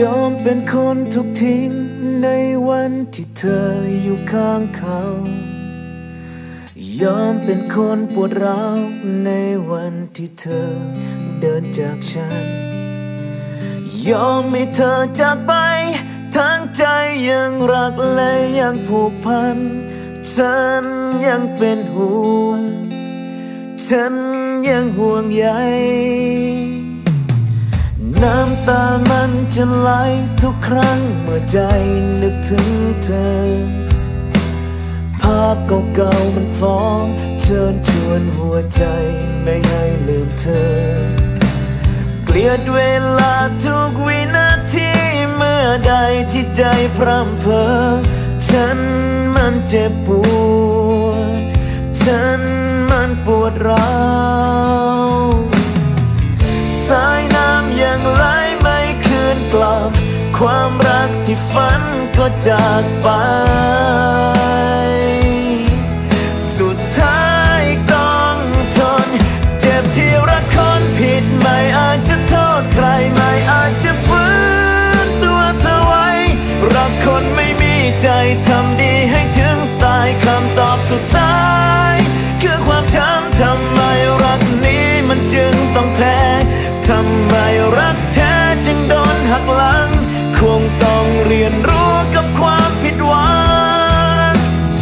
ยอมเป็นคนทุกทิ้งในวันที่เธออยู่ข้างเขา ยอมเป็นคนปวดร้าวในวันที่เธอเดินจากฉัน ยอมให้เธอจากไป ทั้งใจยังรักและยังผูกพัน ฉันยังเป็นห่วง ฉันยังห่วงใย น้ำตามันจะไหลทุกครั้งเมื่อใจนึกถึงเธอ ภาพเก่าๆมันฟ้อง เชิญชวนหัวใจไม่ให้ลืมเธอ เกลียดเวลาทุกวินาทีเมื่อใดที่ใจพร่ำเพ้อฉันมันเจ็บปวด ฉันมันปวดร้าวสาย น้ำยังไหลไม่คืนกลับ ความรักที่ฝันก็จากไป สุดท้ายต้องทน เจ็บที่รักคนผิดไม่อาจจะโทษใครไม่อาจจะฟื้นตัวเธอไว้ รักคนไม่มีใจทำดีให้ถึงตายคำตอบสุดท้าย คือความช้ำทำไมรักนี้มันจึงต้องแพ้ ทำไมรักแท้จึงโดนหักหลัง คงต้องเรียนรู้กับความผิดหวัง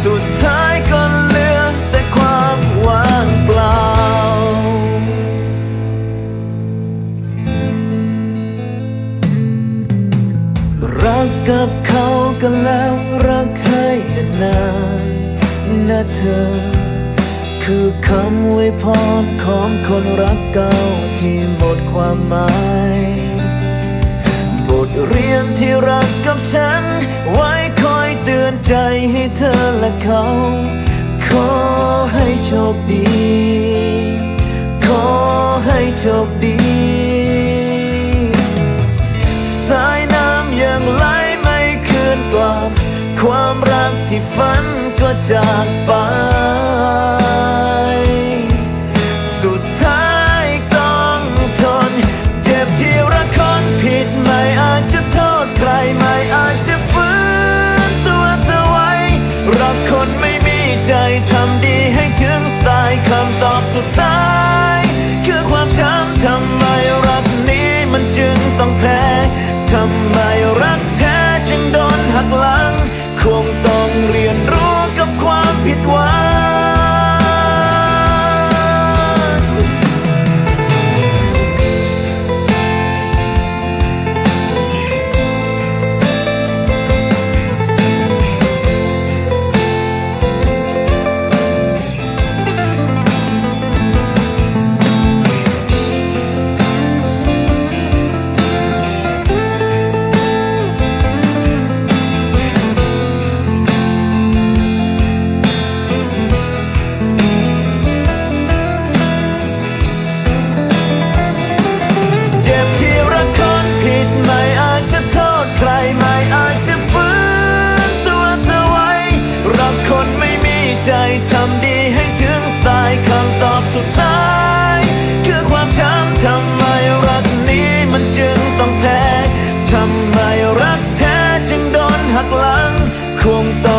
สุดท้ายก็เหลือแต่ความว่างเปล่า รักกับเขากันแล้วรักให้นานนะเธอ คือคำไว้พรของคนรักเก่าที่หมดความหมาย บทเรียนที่รักกับฉัน ไว้คอยเตือนใจให้เธอและเขา ขอให้โชคดี ขอให้โชคดีสายน้ำยังไหลไม่คืนกลับ ความรักที่ฝันก็จากไป หักหลังคงต้อง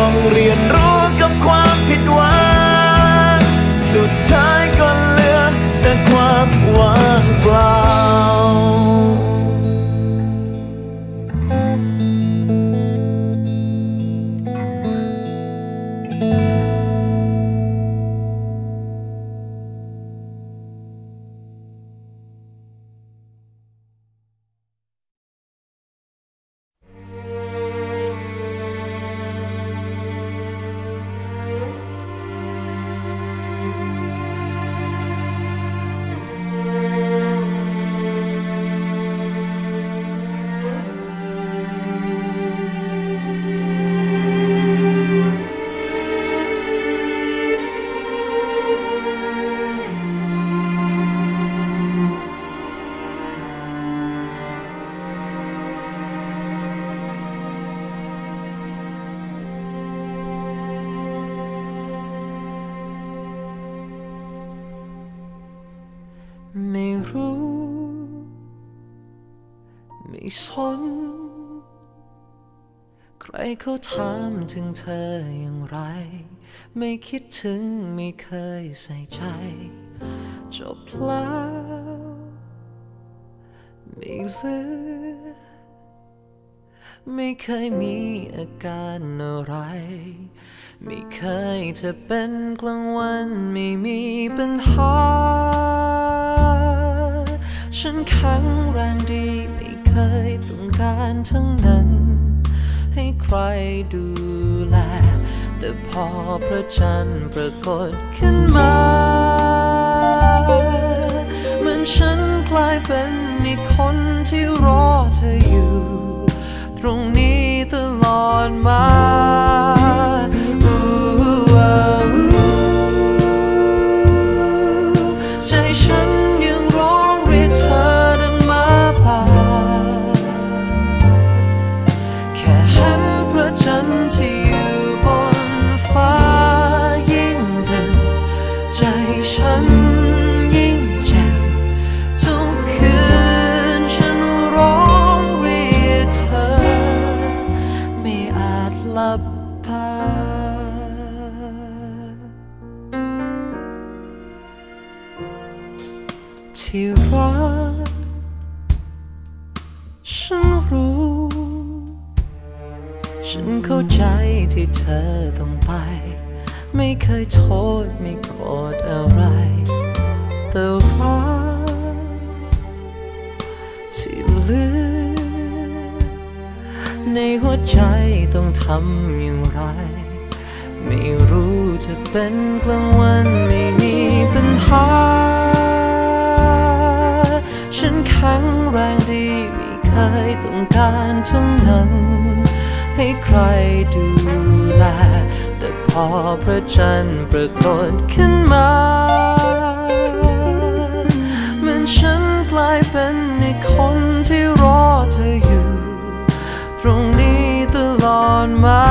ไม่คิดถึงไม่เคยใส่ใจ จบแล้วไม่เหลือไม่เคยมีอาการอะไร ไม่เคยจะเป็นกลางวันไม่มีปัญหา ฉันแข็งแรงดีไม่เคยต้องการทั้งนั้น ให้ใครดู แต่พอพระจันทร์ปรากฏขึ้นมา เหมือนฉันกลายเป็นอีกคนที่รอเธออยู่ ตรงนี้ตลอดมา ที่รักฉันรู้ ฉันเข้าใจที่เธอต้องไป ไม่เคยโทษไม่โกรธอะไร แต่รักที่เหลือ ในหัวใจต้องทำอย่างไร ไม่รู้จะเป็นกลางวันไม่มีปัญหา ข็งแรงดีไม่เคยต้องการทั้งนั้น ให้ใครดูแล แต่พอพระจันทร์ปรากฏขึ้นมาเหมือนฉันกลายเป็นอีกคนที่รอเธออยู่ ตรงนี้ตลอดมา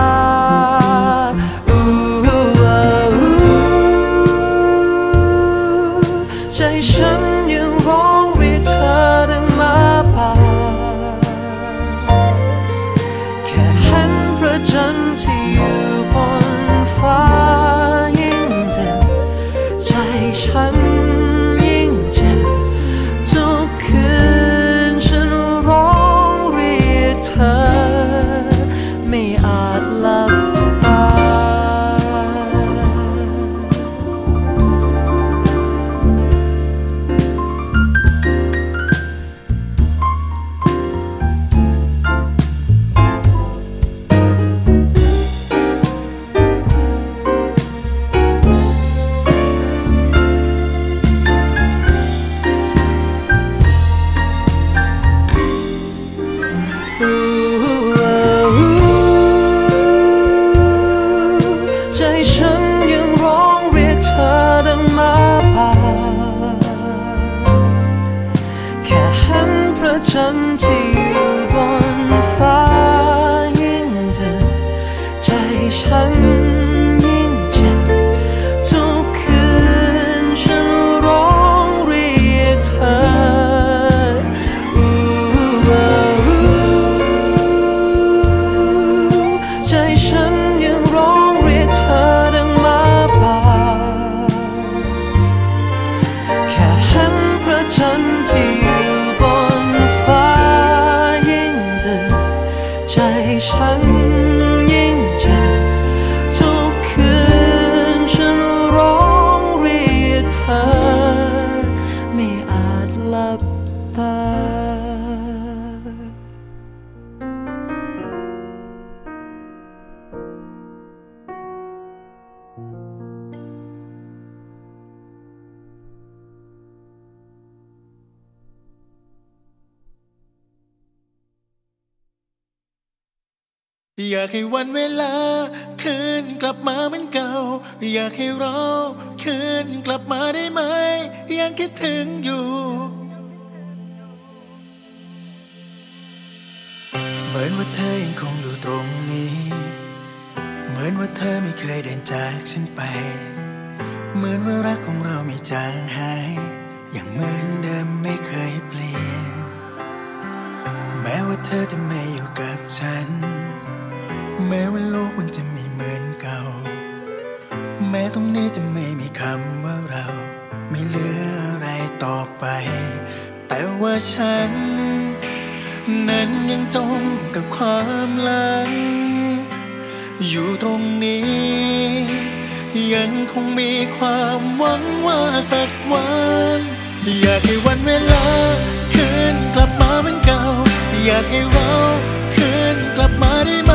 อยากให้วันเวลา คืนกลับมาเหมือนเก่า อยากให้เรา คืนกลับมาได้ไหม ยังคิดถึงอยู่ เหมือนว่าเธอยังคงอยู่ตรงนี้ เหมือนว่าเธอไม่เคยเดินจากฉันไป เหมือนว่ารักของเราไม่จางหาย อย่างเหมือนเดิมไม่เคยเปลี่ยน แม้ว่าเธอจะไม่อยู่กับฉัน แม้ว่าโลกมันจะไม่เหมือนเก่า แม้ตรงนี้จะไม่มีคำว่าเรา ไม่เหลืออะไรต่อไป แต่ว่าฉัน นั้นยังจมกับความหลัง อยู่ตรงนี้ ยังคงมีความหวังว่าสักวันอยากให้วันเวลาคืนกลับมาเหมือนเก่า อยากให้เราคืนกลับมาได้ไหม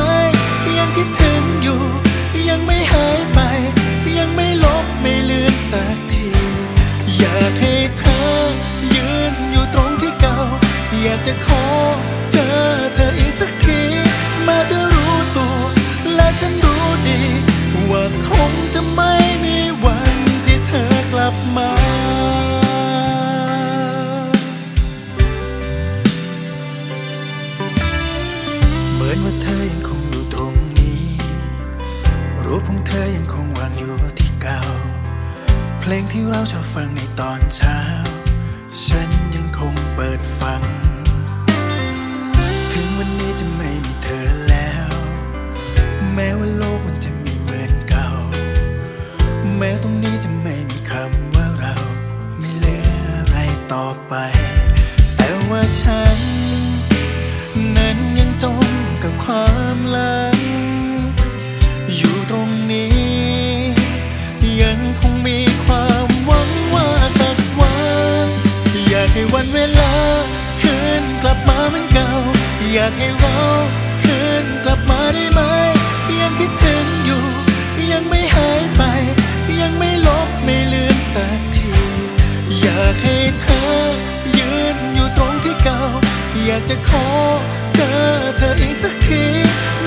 จะขอเจอเธออีกสักทีแม้จะรู้ตัว และฉันรู้ดี ว่าคงจะไม่มีวันที่เธอกลับมาเหมือนว่าเธอยังคงอยู่ตรงนี้ รูปของเธอยังคงวางอยู่ที่เก่า เพลงที่เราชอบฟังในตอนเช้า ฉันยังคงเปิดฟัง อยากให้เราคืนกลับมาได้ไหม ยังคิดถึงอยู่ ยังไม่หายไป ยังไม่ลบไม่ลือนสักที อยากให้เธอ ยืนอยู่ตรงที่เก่า อยากจะขอเจอเธออีกสักที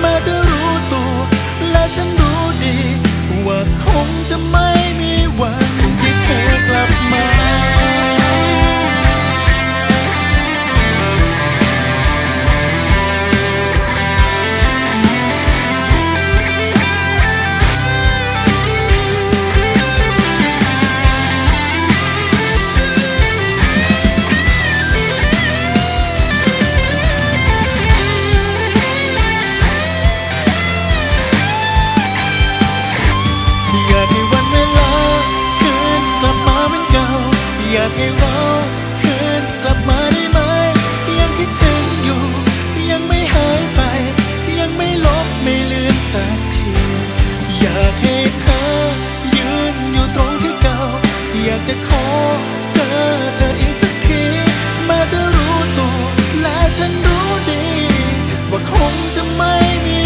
ม้จะรู้ตัว และฉันรู้ดี ว่าคงจะไม่มีวันที่เธอกลับมา ให้เราคืนกลับมาได้ไหม ยังคิดถึงอยู่ ยังไม่หายไป ยังไม่ลบไม่ลือนสักที อยากให้เธอยืนอยู่ตรงที่เก่า อยากจะขอเจอเธออีกสักทีแม้จะรู้ตัวและฉันรู้ดี ว่าคงจะไม่มี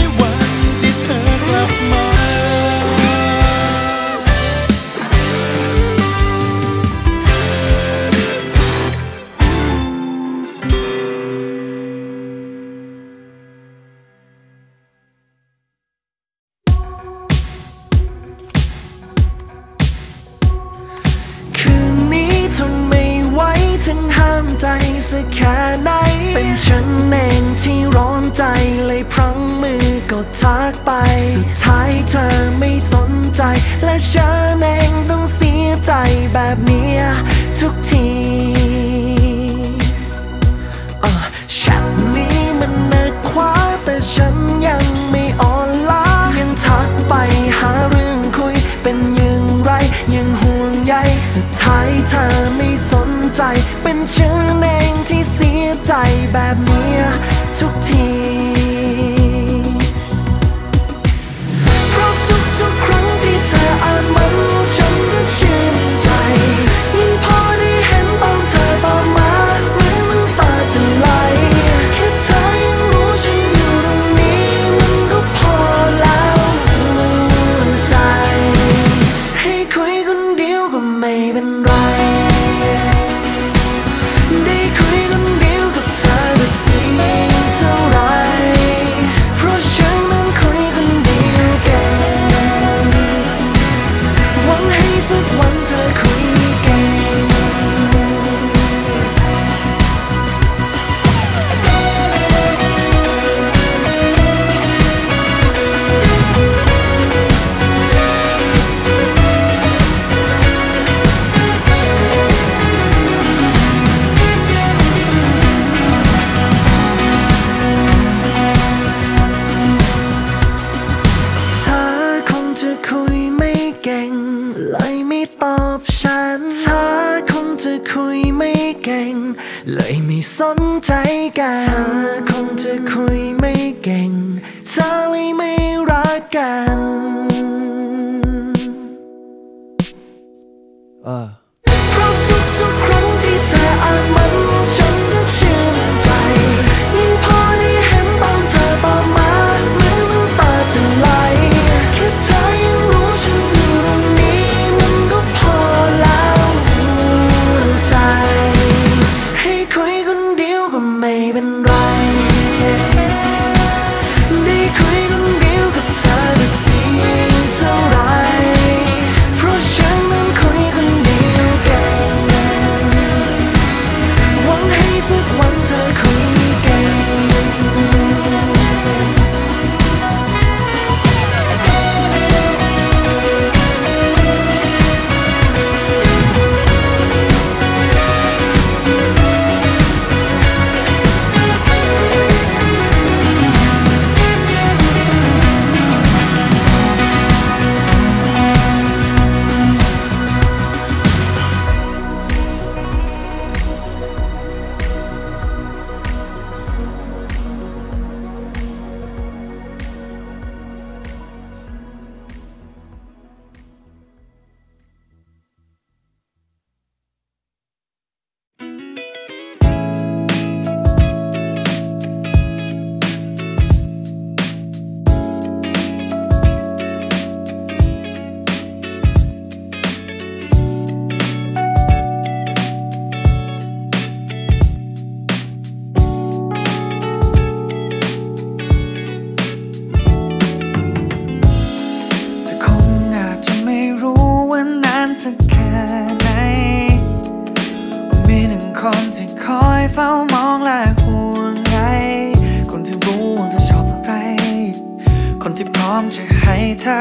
เธอ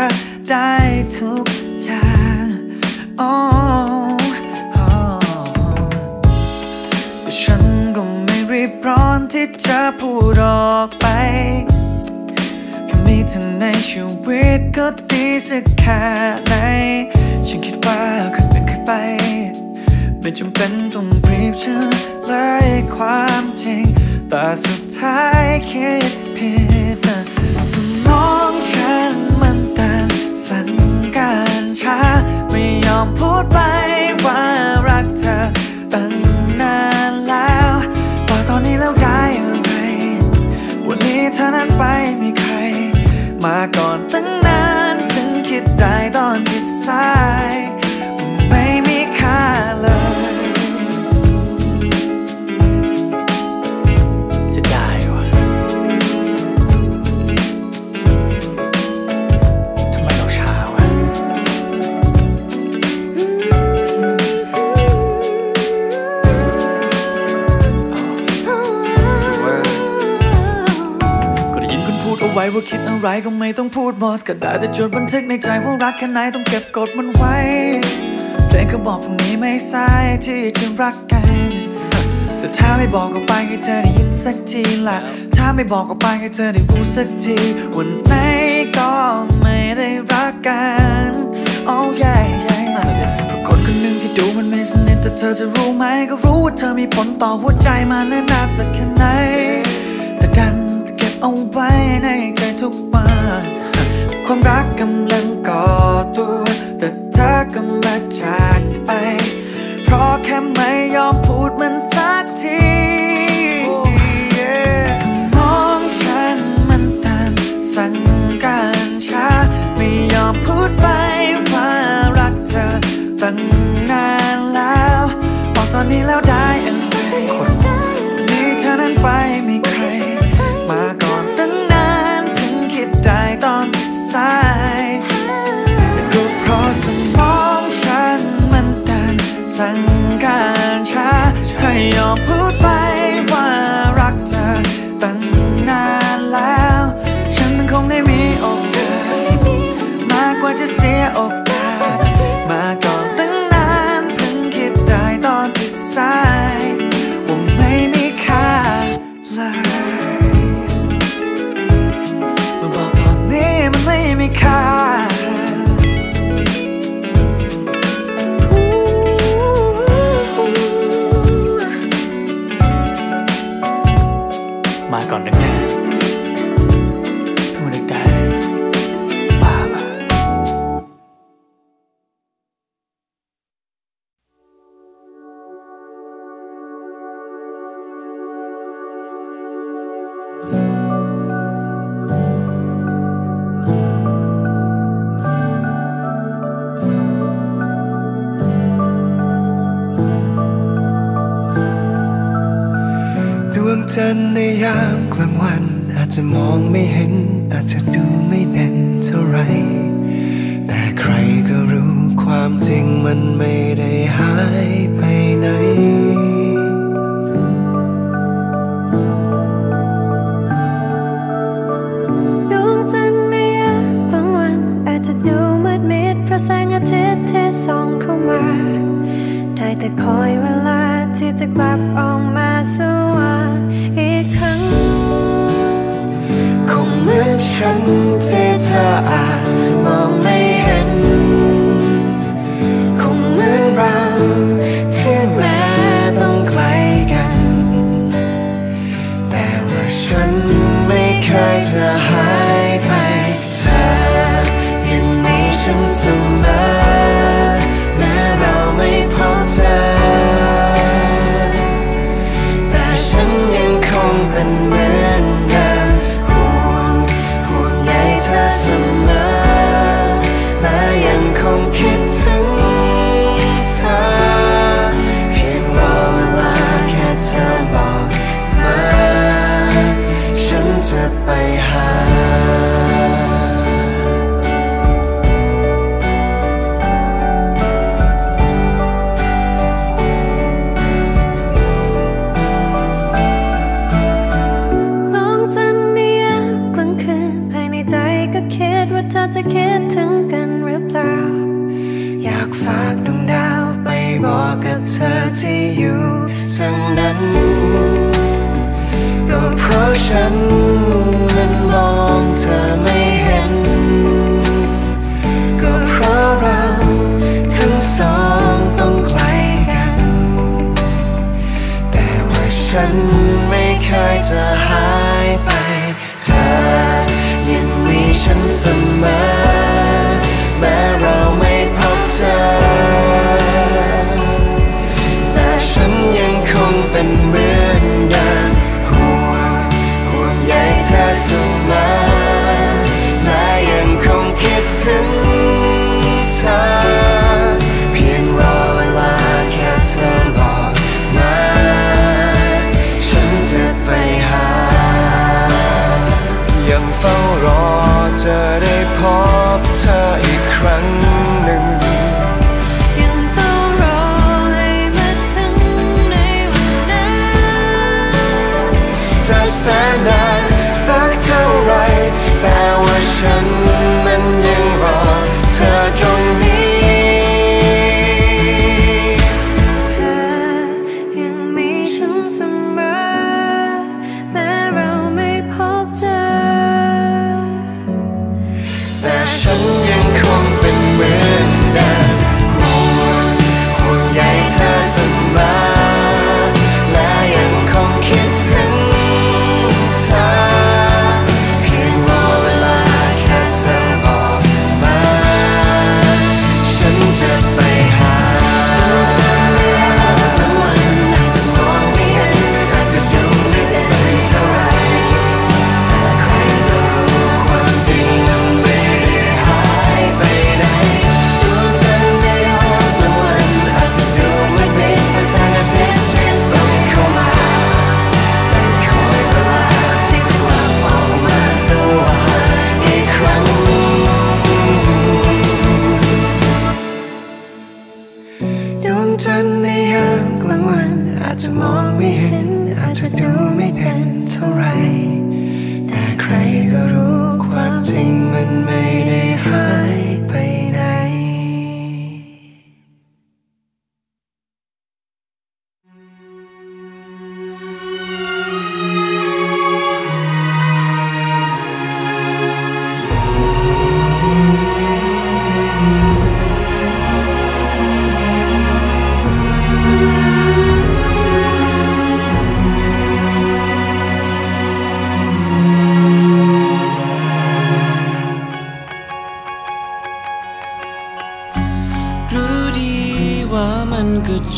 ได้ทุกอย่างโอ้แต่ฉันก็ไม่รีบร้อนที่จะพูดออกไปแค่มีเธอในชีวิตก็ดีสักแค่ไหน ฉันคิดว่าเคยเป็นเคยไปไม่จำเป็นต้องรีบเชื่อเลยความจริง แต่สุดท้ายคิดผิดนะ อมพูดไปว่ารักเธอตั้งนานแล้วบอกตอนนี้แล้วได้อะไร วันนี้เธอนั้นไปมีใคร มาก่อนตั้งนานเพิ่งคิดได้ตอนที่สาย ว้ว่าคิดอะไรก็ไม่ต้องพูดหมดก็ได้แต่จดบันทึกในใจว่ารักแค่ไหนต้องเก็บกดมันไว้ เพลงก็บอกพรุ่งนี้ไม่สายที่จะรักกัน แต่ถ้าไม่บอกก็ไปให้เธอได้ยินสักทีละถ้าไม่บอกก็ไปให้เธอได้รู้สักที วันไหนก็ไม่ได้รักกันโอ้ยยเพราะคนคนหนึ่งที่ดูมันไม่สนิทแต่เธอจะรู้ไหมก็รู้ว่าเธอมีผลต่อหัวใจมาแน่นานสักแค่ไหน เอาไว้ในใจทุกวันความรักกำลังก่อตัว แต่เธอกำลังจากไป เพราะแค่ไม่ยอมพูดมันสักที สั่งการช้าเธอยอมพูดไปว่า จันในยามกลางวัน อาจจะมองไม่เห็น กับเธอที่อยู่ทั้งนั้น ก็เพราะฉันนั้นมองเธอไม่เห็น ก็เพราะเราทั้งสองต้องไกลกัน แต่ว่าฉันไม่เคยจะหายไป เธอยังมีฉันเสมอ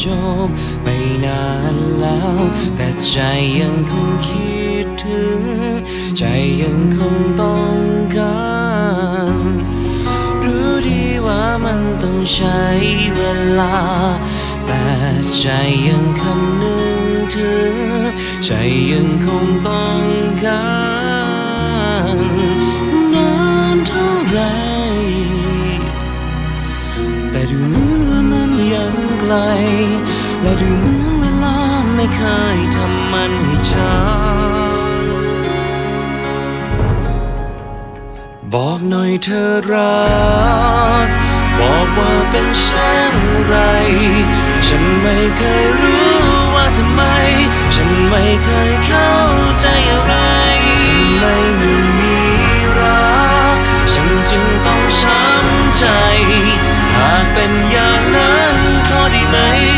จบไปนานแล้ว แต่ใจยังคงคิดถึง ใจยังคงต้องการรู้ดีว่ามันต้องใช้เวลา แต่ใจยังคำนึงถึง ใจยังคงต้องการ และดูเหมือนเวลาไม่เคยทำมันให้ช้า บอกหน่อยเธอรัก บอกว่าเป็นเช่นไร ฉันไม่เคยรู้ว่าทำไม ฉันไม่เคยเข้าใจอะไรทำไมมันมีรัก ฉันจึงต้องช้ำใจ หากเป็นอย่างนั้น thôi đi mấy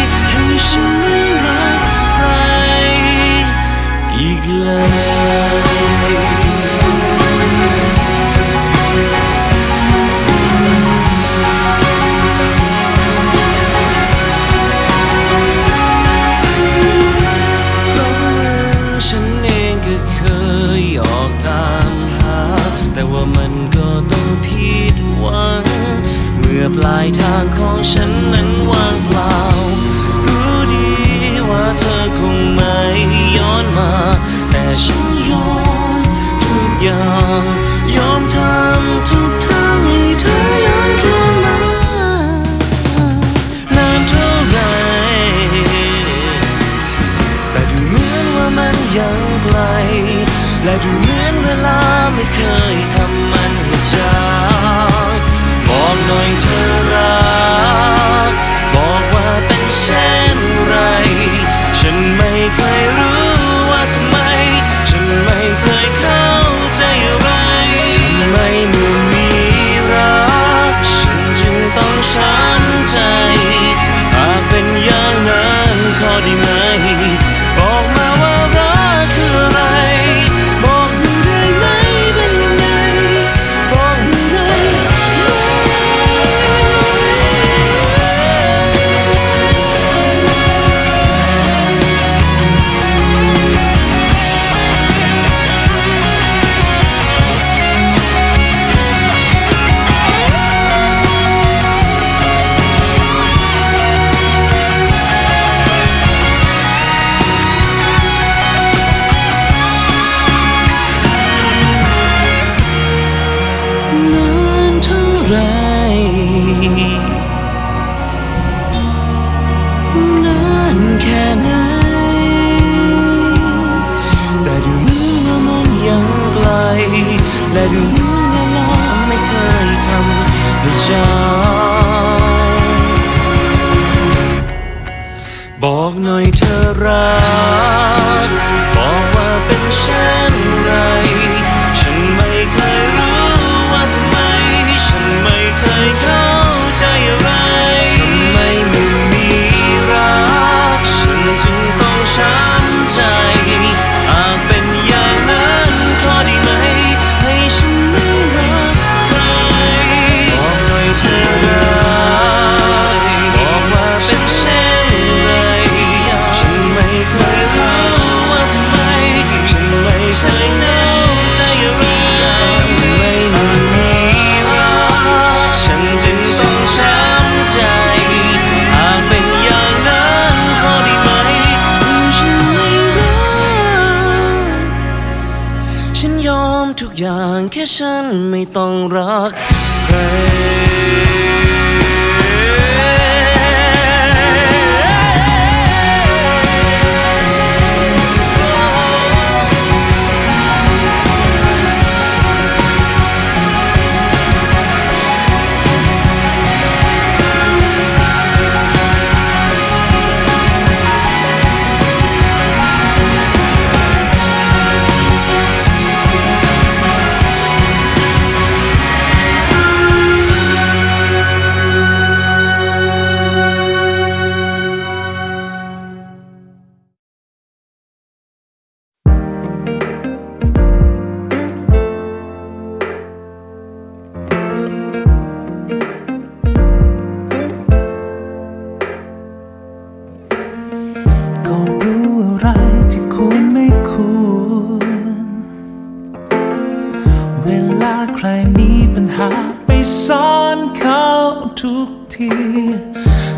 ที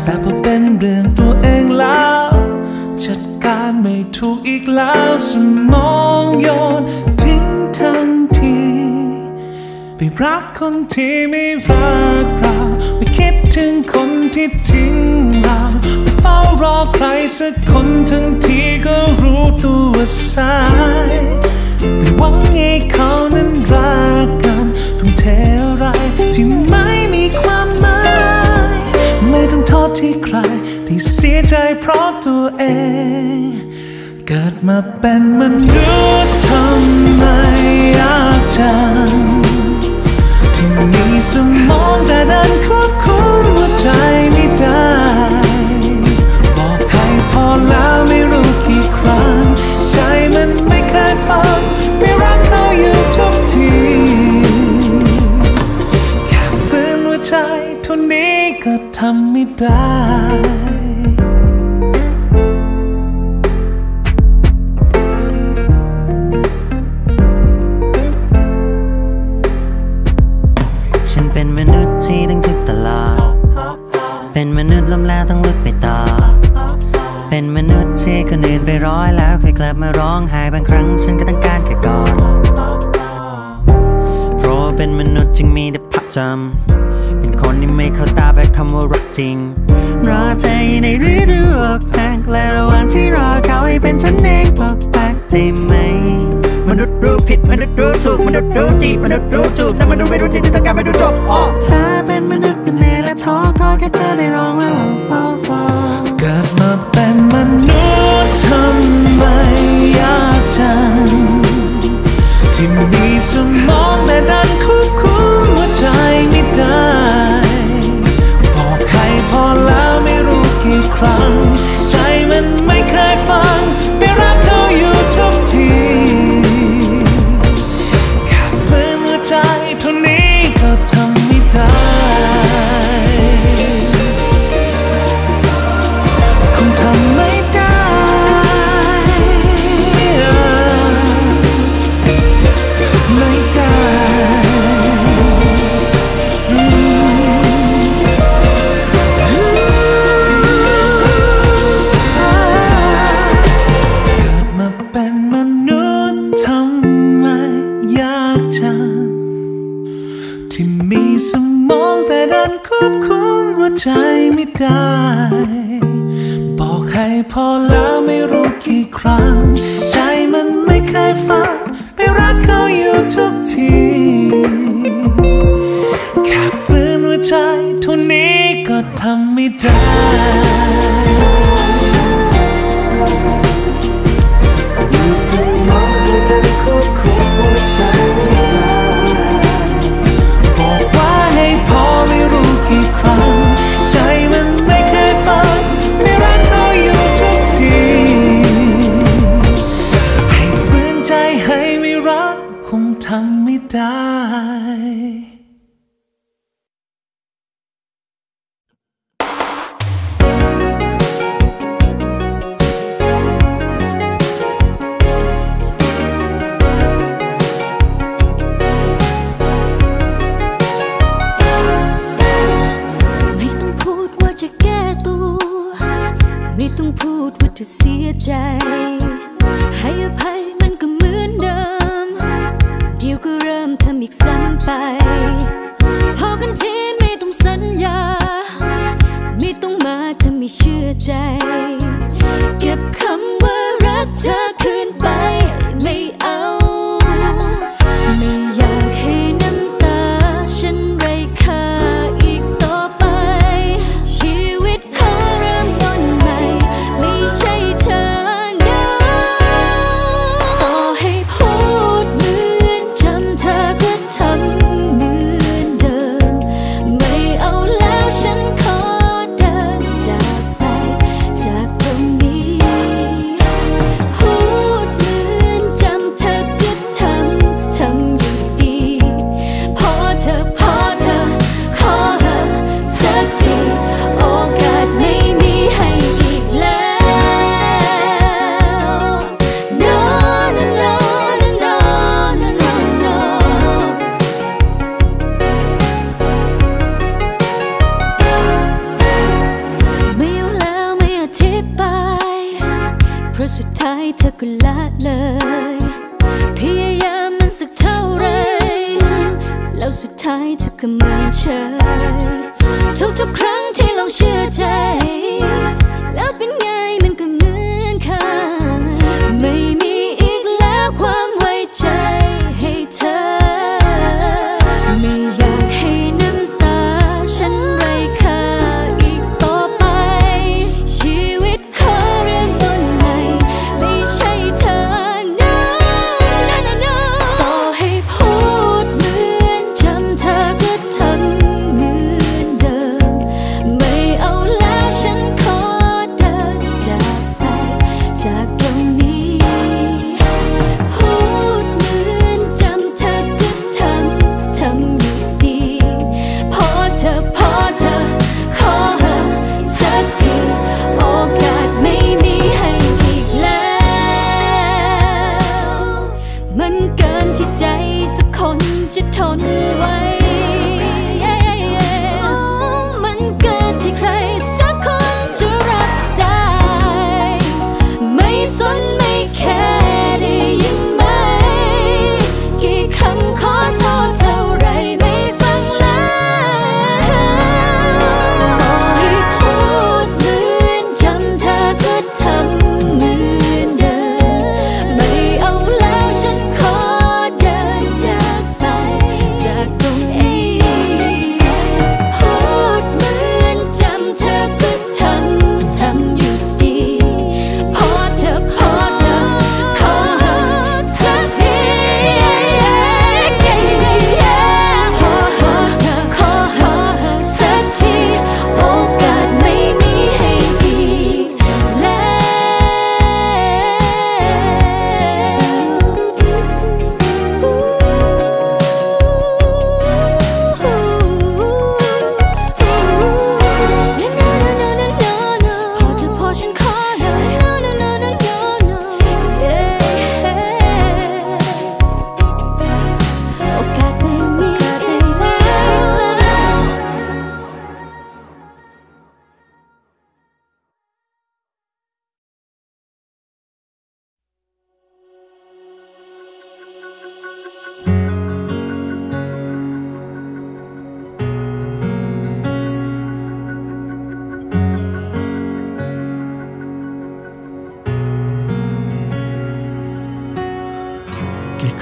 แต่พอเป็นเรื่องตัวเองแล้ว จัดการไม่ถูกอีกแล้วสมองโยนทิ้งทันทีไปรักคนที่ไม่รักเราไปคิดถึงคนที่ทิ้งเราไปเฝ้ารอใครสักคนทั้งทีก็รู้ตัวสายไปหวังให้เขานั้นรักกันทุ่มเทอะไรที่ไม่มีความ ไม่ต้องโทษที่ใคร ที่เสียใจเพราะตัวเอง เกิดมาเป็นมนุษย์ทำไมยากจังที่มีสมองแต่ดันควบคุมหัวใจไม่ได้ บอกให้พอแล้วไม่รู้กี่ครั้ง ใจมันไม่เคยฟัง ไม่รักเขาอยู่ทุกที แค่ฝืนหัวใจเท่านี้ ก็ทำไม่ได้ ฉันเป็นมนุษย์ที่ต้องทุกตลอด เป็นมนุษย์ล้มแล้วต้องลุกไปต่อ เป็นมนุษย์ที่คนอื่นไปร้อยแล้วค่อยกลับมาร้องไห้บางครั้งฉันก็ต้องการแค่กอด เพราะเป็นมนุษย์จึงมีแต่ภาพจำ เป็นคนที่ไม่เข้าตาแบบคำว่ารักจริง รอเธอในฤดูอกหักและระหว่างที่รอเขาให้เป็นฉันเองบอกปักได้ไหมมนุษย์รู้ผิดมนุษย์รู้ถูกมนุษย์รู้จีบมนุษย์รู้จูบแต่มนุษย์ไม่รู้จริงต้องการไม่รู้จบอ้อเธอเป็นมนุษย์เป็นเหตุและท้อขอแค่เธอได้ร้องว่าโอ้โอ้เกิดมาเป็นมนุษย์ทำไมยากจังที่มีสมองแต่ดันควบคุม ใจไม่ได้ บอกให้พอแล้วไม่รู้กี่ครั้ง ใจมันไม่เคยฟังไม่รัก ต้องพูดว่าเธอเสียใจ ให้อภัย เธอก็เหมือนเชยทุกๆครั้งที่ลองเชื่อ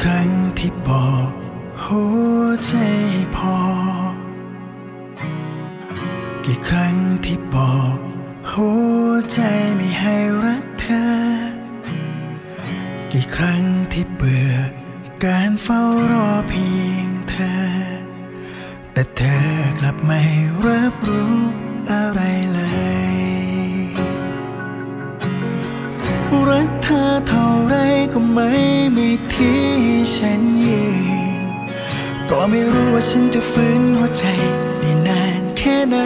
ครั้งที่บอกหัวใจพอ กี่ครั้งที่บอกหัวใจไม่ให้รักเธอ กี่ครั้งที่เบื่อการเฝ้ารอเพียงเธอ ฉันจะฟื้นหัวใจได้นานแค่ไหน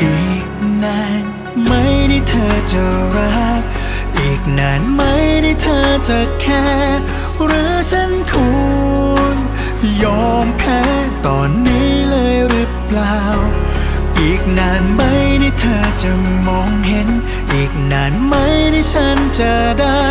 อีกนานไหมที่เธอจะรัก อีกนานไหมที่เธอจะแค่ หรือฉันควรยอมแพ้ตอนนี้เลยหรือเปล่า อีกนานไหมที่เธอจะมองเห็น อีกนานไหมที่ฉันจะได้